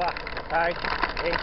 Bye. dai, ehi.